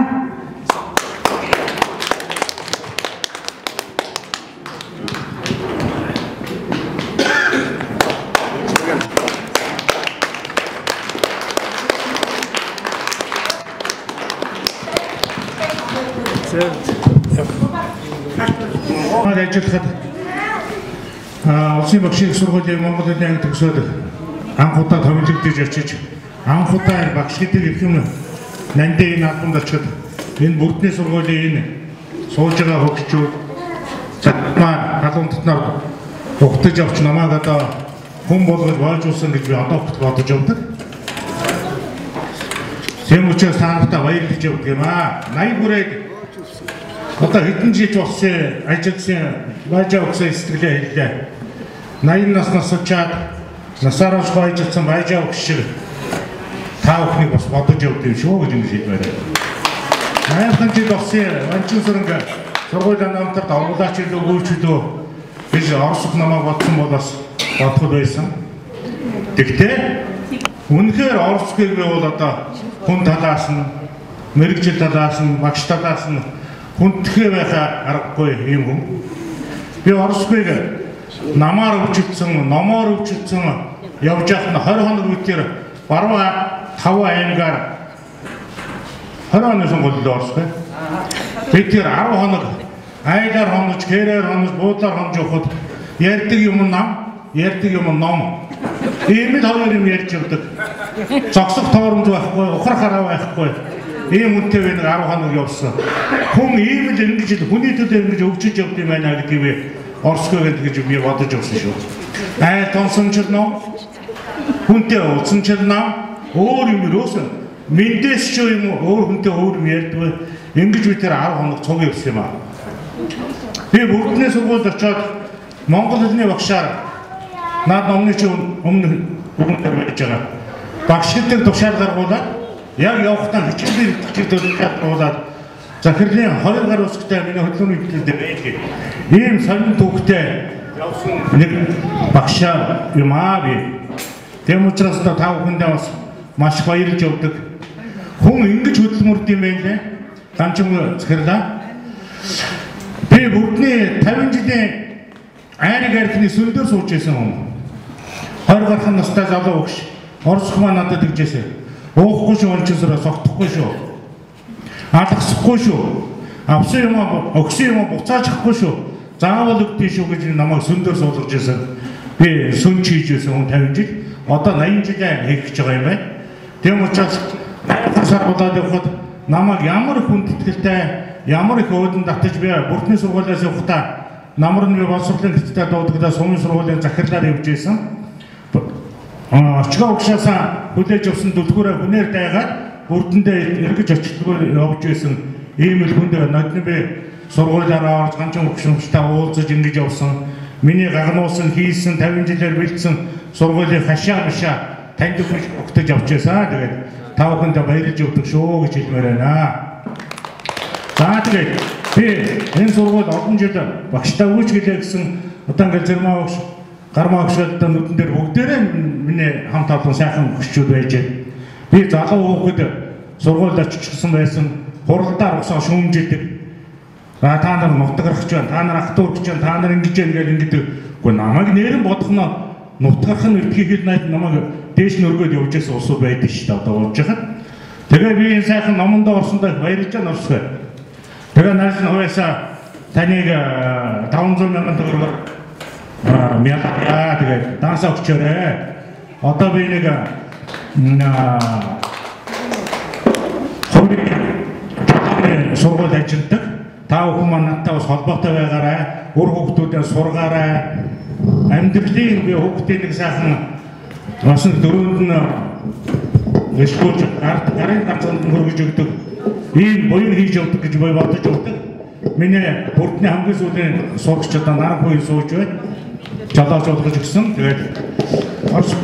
Маар ажиллахад улсын багшийн сургуулийн Монгол хэлний анги төгсөөд анх удаа томилогдож очиж анх удаа багш гэдэг юм нандин энэ албанд очиход энэ бүрдний сургуулийн энэ сууж байгаа хөгжчүүд цагмаар халуун дотноор ухтаж авч намайг одоо хүн болгож боожуулсан гэж би одоо бодож явдаг. Тэм учраас та нартай баярлаж явдаг юм аа. 80 хүрээд одоо хэдэн жил болсон ажилласан бажаа өгсөн сэтгэлээ хэллээ. 80 наснаас очиад насаараа баяжсан бажаа өгч шиг та бүхнийг бас бодож явд юм шүү гэж ингэж хэлмээр. Майхан жил болсон ванчин сүрэнг сургуулийн намтарт онгуулаач илүү гүйчлөө гэж орсох намайг бодсон бол бас бодход байсан. Тэгтээ үнэхээр би бол одоо хүн талаас нь мэрэгжил талаас нь багш талаас нь хүндхээ байхаа аргагүй юм хүн. Би орсхийг намаар өвчлөсөн, номоор өвчлөсөн явж явах нь 20 хоног үеэр баруун 5 аймгаар 20 оны сонгуульд орсгүй. Бид тэр 10 хоног айлаар хонож, кэрээр хонож, буудлаар хонож явахад ярьдаг юм нам, ярьдаг юм ном. Ийм л хоёр юм ярьж явдаг. Зогсох тооромж байхгүй, ухрах хараа байхгүй. Ийм үнтэй би нэг 10 хоног явсан. Хүн ийм л ингэж хүний төлөө ингэж өвчөж явд юм байна гэдгийг би орсгүй гэж би бодож явсан шүү. Айл тонсончл ном, хүнтэй уулзсанчл ном өөр юм юусэн мэндээс ч юм уу өөр хүнтэй өөр юм ярьдгүй ингэж би тэр 10 хоног цуг явсан юм аа. Би бүрдний сургуульд очиод монгол хэлний багшаар наад номны чи өмнө бүгд байж байгаа. Багш гэдэг тушаал гаргуулаад яг явахдаа хичээлээр итгэж төлөвлөлт захирлын 2 гаруй усгтай миний хөдөлгөөний бичлэлд байдаг. Ийм сонин түүхтэй явсан нэг багшаа юм аа би. Тэм учраас та бүхэндээ бас маш баярлж явдаг. Хүн ингэж хөдөлмөрд юм байна лээ. Ганчим захирлаа. Би бүгдний 50 жилийн айрыг архины сүндээр сууж байсан хүн. 20 гаруй настай залуу өгш. Орсох маа надад тэгжээсэ. Уухгүй шүү ончсороо согтохгүй шүү. Алгасахгүй шүү. Авсан юм өгсөн юм буцаажихгүй шүү. Заавал өгдөө шүү гэж намайг сүндээр суулгаж байсан. Би сүн чийж байсан хүн 50 жил. Одоо 80 жилийн хийх гэж байгаа юм байна. Тэм учраас сар болоод явхад намайг ямар хүндэтгэлтэй ямар их өөдөн татаж би бүртний сургуулиас явахдаа намар нь би боловсролын гэртээ дуудагдаа сумын сургуулийн захирлаар явж исэн. Очгоо угшаасаа хүлээж авсан дүлгүүрээ хүнээр дайгаад бүрдэндээ эргэж очихдгүй явж исэн. Ийм л хүнд нодны би сургуулиараа орж ганчин өгшөмжтэй уулзаж ингэж явсан. Миний гагнуулсан хийсэн 50 жилээр бэлдсэн сургуулийн хашаа машаа танд өгтөж авч ясаа. Тэгээд та бүхэнд баярлж өгдөг шүү гэж хэлмээр байна. За тэгээд би энэ сургууль олон жил багштай гэлээ гэсэн одоо ингээд зэрмаа багш гармаа багштай нүдэн дээр бүгдээрээ миний хамт олон сайхан өгчүүд байж би залуу хүүхэд сургуульд оччихсан байсан хуралдаар усаа шүүмжилдэг. А та нар нутгарах гэж байна. Та нар ах トゥ урч байна. Та нар ингэж гэж ингэдэг. Уу намайг нэрэн бодохно нутгарах нь өртгий хэл найд намайг дээш нь өргөөд явж байсан усуу байдаг шүү дээ. Одоо уулж хахад. Тэгээ би энэ сайхан номонд орсондоо баярлж байгаа нурсвэ. Тэгээ нааш нь хавьяасаа таныг 500 мянган төгрөгөөр аа мяа тэгээ дансаа өгчөөрэй. Одоо би нэг хөрөнгө сургууль ажилладаг. Та бүхэн маань надтай бас холбоотой байгаарай. Үр хүүхдүүдэд сургаарай. Амьдралын би хүүхдийн нэг сайхан бас дөрөнд нь эшгүүч ард гарын гарцанд хөргөж өгдөг. Ийм буян хийж явдаг гэж бодож өгдөг. Миний бүрдний хамгийн сүүлийн сурагч одоо нар буян сууж байна. Жолооч болгож өгсөн. Тэгээд орс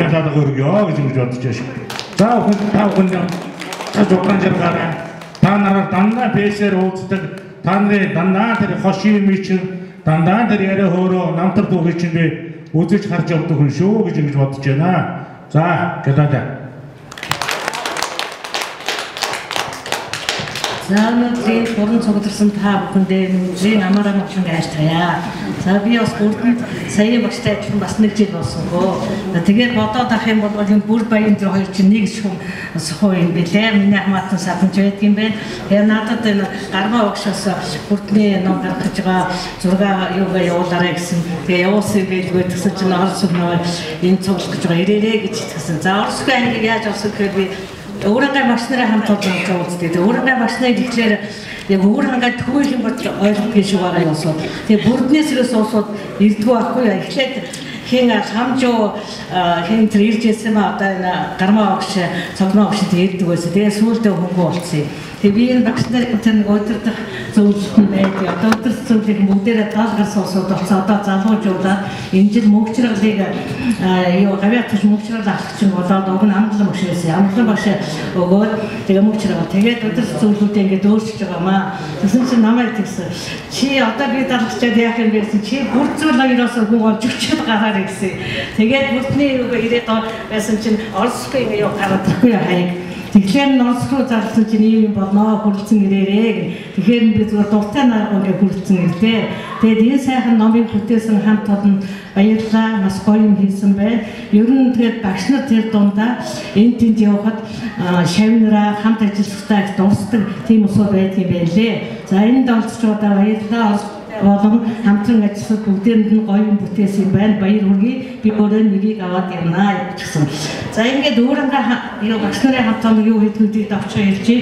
гадаад өргөё гэж ингэж бодож байна. За бүхэн та бүхэн жуган жаргаарай. Та нараар дандаа бэсээр уулздаг. Та нарын дандаа тэр хошийн мичин дандаа тэр яриа хөөрөө намтар дүүхий чинь би үзэж харж явдаг хүн шүү гэж ингэж бодож байна. За гадаа За өнөөдрийн гурван цугларсан та бүхэндээ өнөөдрийн амаараа мөчн гайж таяа. За би бас бүрдэнд саяын багштай адилхан бас нэг жил болсонгоо. Тэгээд бодоод ах юм бол энэ бүр баян тэр хоёр чинь нэг шум сухуу юм бэлээ. Миний хамаатан саданч байдгийн байна. Тэгээд надад энэ гаргаа багшаас бүрдний ном гаргах гэж байгаа зураг юугаа явуулаарай гэсэн. Тэгээд явуулсан байлгүй гэсэн чинь орос өгнөө энэ цуглах гэж байгаа ирээрээ гэж хэлсэн. За оросгүй ангийг яаж орсон гэхээр би өөрөнгөө багш нарын хамт олж уулздаг. Тэгээ өөрөнгөө багш нарын тэгэхээр яг өөрөнгөө төвөөл юм бол ойлгох шиг байгаа юм уу. Тэгээ бүрднээс өрөөс уусууд ирдгүү ахгүй эхлээд хин хамжуу хин тэр ирж ирсэн ба одоо энэ гармаа багш цогноо багш ирдэг байсан. Тэгээ сүүлдээ хөнгөө болцсон. Тэгээ би энэ багш нар тэр өдөрдох зөвлөлт нь байдаг. Одоо өдөрт зөвлөлийг бүгдээрээ даалгар суусууд болсон. Одоо залуужуулаад энэ жил мөнгчралыг юу гавьяатч мөнгчрал авах чинь болоод уг нь амглан багш байсан. Амглан багш өгөөд тэгээ мөнгчрал. Тэгээд өдөрт зөвлөлүүдээ ингээд өөрчилж байгаа маа. Тэгсэн чинь намайг тэгсэн. Чи одоо би даалгачаад яах юм бэ гэсэн чи бүр зүйл хоёроос хүн олж өчөд гараар гэсэн. Тэгээд бүртний юу ирээд байсан чинь орсгүй ингээ юу гараад ирэхгүй хаяг Тэгэхээр зарлсан чинь ийм юм болноо хүрэлцэн ирээрээ гэх. Тэгэхээр би зүгээр дуртай нарга ингээ хүрэлцэн ирлээ. Тэгээд энэ сайхан номыг бүтээсэн хамт олон баярлалаа. Маш гоё юм хийсэн байна. Ер нь тэгээд багш нар тэр дундаа энэ тэнд явхад шавнараа хамт ажиллахтаа их дурсдаг тийм усуу байдгийн байлээ. За энэ долцчуудаа баярлалаа болон хамтран ажиллах бүгдээрэнд нь гоё юм бүтээсэн байна. Баяр хүргэе. Би өөрөө нэрийг аваад явнаа гэсэн. За ингээд өөрөнгөө юу багш нарын хамтран юу хийдгүүдийг давчаа хэлжээ.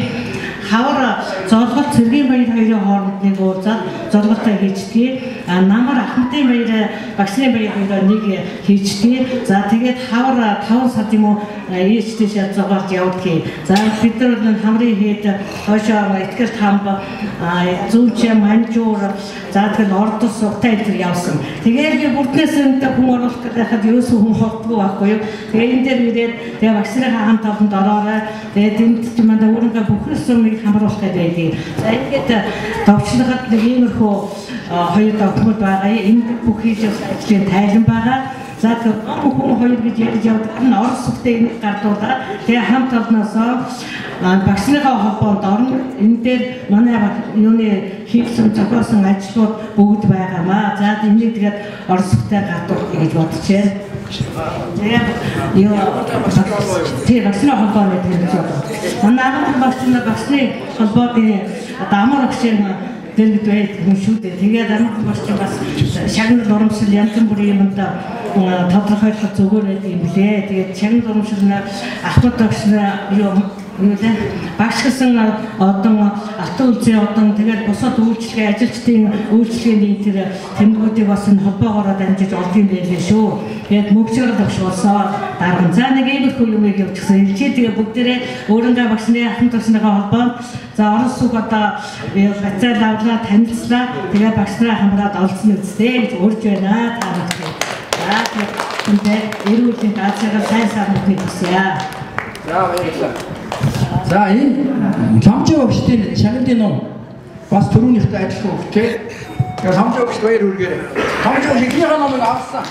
Хавар золгол цэргийн баяр хоёрын хооронд нэг уулзаад золголтоо хийждэг. А намар ахмадын баяр багшны баяр хоёроо нэг хийждэг. За тэгээд хавар 5 сар юм уу ээжтэй шат зоголт явуулдаг. За бид нар бол хамрын хэд хойшоо итгэл хамб зүүч манжуур за тэгэл ордос сувтай энэ явсан. Тэгээд би бүрднээс өнтө хүн оруулах гэхэд юусэн хүн холдгүй байхгүй юу. Тэгээд энэ дээр ирээд тэгээд багшрын хаан тавнд ороорой. Тэгээд энд ч мандаа өөрөнгөө бүхэл сумыг хамруулах гэдэг. За ингээд товчлоход нэг иймэрхүү хоёр документ байгаа. Энд бүх хийж ажлын тайлан байгаа. За тэр хүн хоёр гэж ярьж явдаг нь орос сүхтэй энэ гардуулаад тэгээ хамт олноосоо багшныхаа холбоонд орно. Энэ дээр манай юуны хийсэн зохиосон ажлууд бүгд байгаамаа. За энийг тэгээд орос сүхтэй гардуулах гэж бодчихъя. Юу тэр багшны холбооны тэр зүйл. Манай арга багшны багшны холбооны дамар багшийн дэргэд байдаг юм шүү дээ. Тэгээд арга багшийн бас шагнал урамшил янз бүрийн юмд тодорхойлох зүгээр байдаг юм лээ. Тэгээд шагнал урамшил ахмад багшны юу багш гэсэн одон ата үлзээ одон тэгээд бусад үйлчлэгээ ажилчдын үйлчлэгээний тэр тэмдгүүдийг бас энэ холбоогоор дамжиж олд юм байлээ шүү. Тэгээд мөгчөөр багш болсоо дарга за нэг иймэрхүү юмыг явуулчихсан. Илчээ тэгээ бүгдээрээ өөрөнгөө багшны ахын тусныхаа холбоонд за орос сүх одоо бацаа лавлаа танилцлаа. Тэгээ багш нараа хамраад олцсон үстэй гэж урьж байна та бүхэн. За тэгээд эрүүл мэндийн даацаараа сайн сайн бүхнийг хүсье. За баярлалаа. За энэ ламжаа багшдын шагналын ном бас түрүүнийхтэй адилхан үг тий. Тэгээ ламжаа багшд баяр хүргэе. Ламжаа багш ихнийхээ номыг авсан.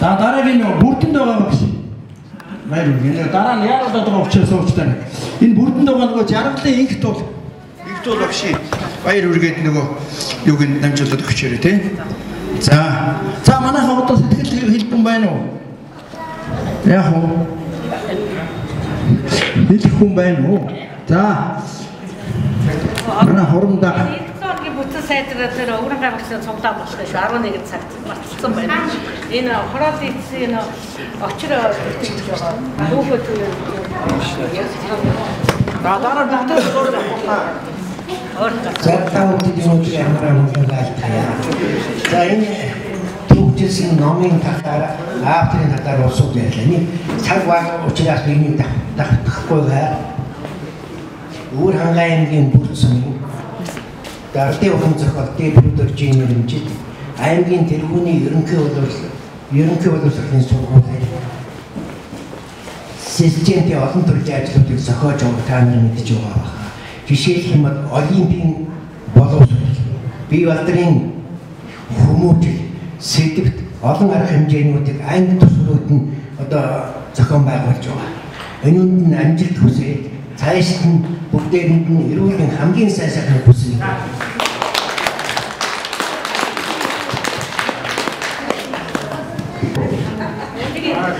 За дараагийн нөгөө бүрдэнд байгаа багш. Баяр үргэлээ. Дараа нь яагаад байгаа учраас суучтай. Энэ бүрдэнд байгаа нөгөө жаргалын инх тул инх тул багш. Баяр үргээд нөгөө юуг нь намжуулаад өгч ярэ тий. За. За манайхаа одоо сэтгэл хэлбэн байна уу? Яг уу. Хэлэх хүн байна уу? За. Манай хоромдоо Эцгийн бүтэн сайдраа тэр өврөн гамгсан цуглаа болох шүү 11 цагт мартсан байна. Энэ хороод ийдсэн энэ очир тэгж байгаа. Түүхөө түүнээ. За дараа бүгдээ зураг авах. Зартаа үгүй юм ямар амархан галтая. За энэ төгжсөн номын татаар авторын татаар усууд байлаа. Нэг цаг баг учраас миний давтахгүй бай. Өөр хангаан аймгийн бүрдсэн Дардын ухам зохиол дэвтэржийн нэрмжид аймгийн тэргүүний ерөнхий боловсрол ерөнхий боловсролын сургууль системтэй олон төрлийн ажлуудыг зохиож байгаа та нар мэдж байгаа баха. Жишээлх юм бол олимпийн боловсрол, бие балдрын хүмүүжил, сэдвт олон арга хэмжээнүүдийг анги төслүүд нь одоо зохион байгуулж байгаа. Энүүнд нь амжилт хүсээд цаашд нь бүгдээрэнд нь эрүүл хамгийн сайн сайхан хүсье.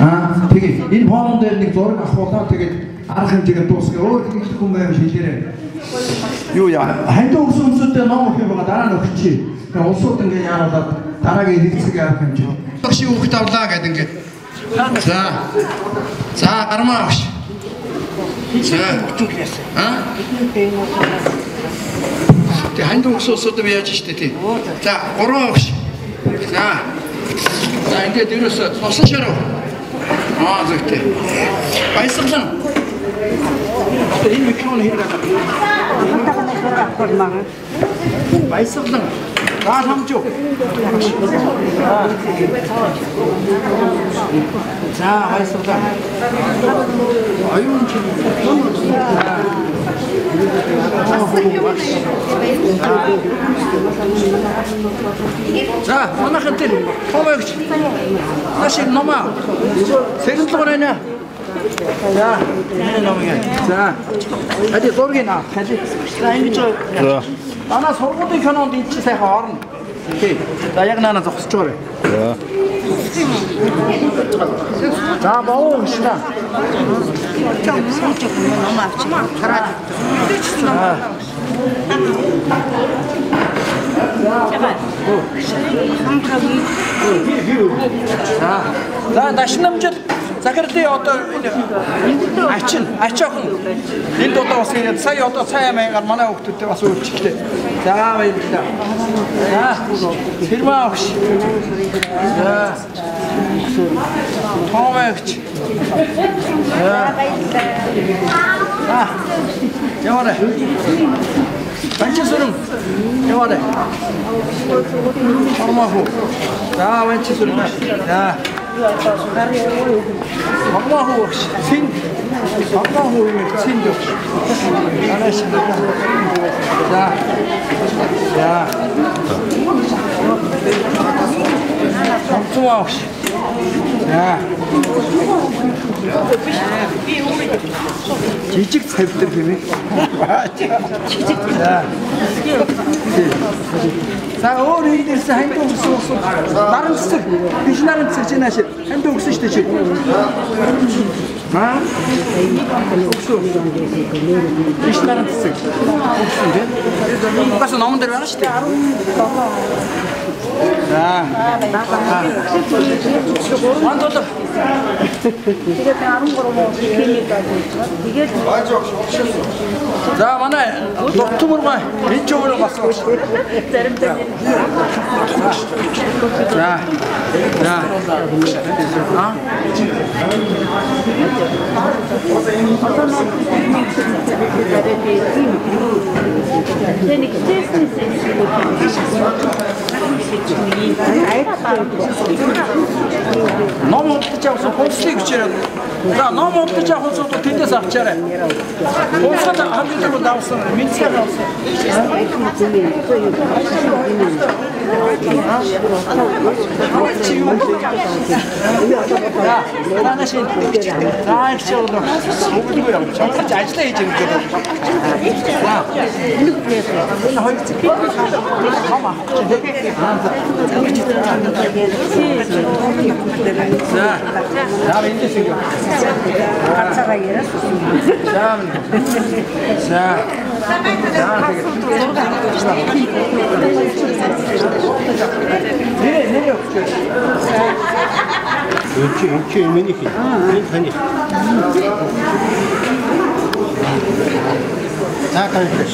Аа тэгээ энэ фон дээр нэг зураг авахулаа тэгээд арга хэмжээгээ дуусгая. Өөр хэлэх хүн байвал хэлээрэй. Юу яа? Хандаа өгсөн хүмүүстэй ном өгөх юм байгаа дараа нь өгчий. Тэгээ улсууд ингээ яаруулаад дараагийн хэлэлцэг арга хэмжээ. Багш өгөх тавлаа гэдэг ингээ. За. За гармаа багш. За. Аа? Хандаа өгсөн хүмүүстэй би яаж штэ тий. За, гурван багш. За. За ингээд ерөөсө болсон шаруу. Аа зөвхөн. Баясгалан. Одоо энэ микрофон хэрэг авах. Баясгалан. За хамжуу. За баясгалан. Аюун чи. За, манайхан тэр томогч. Наши нома. Сэгэнтлэг байна. За, энэ номыг. За. Ади зургийг аа. Хали. За, ингэж. За. Манай сургуулийн кинонд энэ чи сайхан орно. Окей. За, яг наана зогсож байгаа. За. За, боо шна. Чам сууж ном авчих. Хараад. За. За, дашнамжил Захирлын одоо энэ ачин, ач охин энд одоо бас ингэ сая одоо цай маягаар манай хүүхдүүдтэй бас үйлчлээ. За баярлалаа. За. Фирма өгч. За. Томогч. За. За. Яваарай. Банчисүрэн. Яваарай. Ормаху. За, банчисүрэн. За. Ормаху өгч. Син. Ормаху юм син өгч. Анаш. За. За. Хамтмаа өгч. За. Жижиг цавдар хэмээн. Жижиг. За. Өөр нэг дээрс ханд өгсөн ус. Наран цэцэг. Биш наран цэцэг чинь нааш. Ханд өгсөн шүү дээ чи. Аа. Өгсөн. Биш наран цэцэг. Өгсөн дээ. Бас номон дээр байгаа шүү дээ. За. Ман дотор. Тэгээд 13 муу клиник ажиллаж тэгээд За манай доктор энэ ч өөрөө бас заримдаа За. За. Аа. Тэнийг тест хийсэн. Ном удаж явсан хонслыг хичээрээ. За ном удаж явах хүмүүс тэндээс авчаарай. Хонсод хамгийн түрүү давсан мэдсээр авсан. Нааш энэ зааж чад бүгдгүй юм. Чамд ажиллаа хийж. За. Энэ хоёр цэг. Хама. За. За эндээс ингэ. ганцаараа яриад. За. За. Нэрээ нэрээ өгч. Önce önce Ermeni ki. Ben hani. За гарч.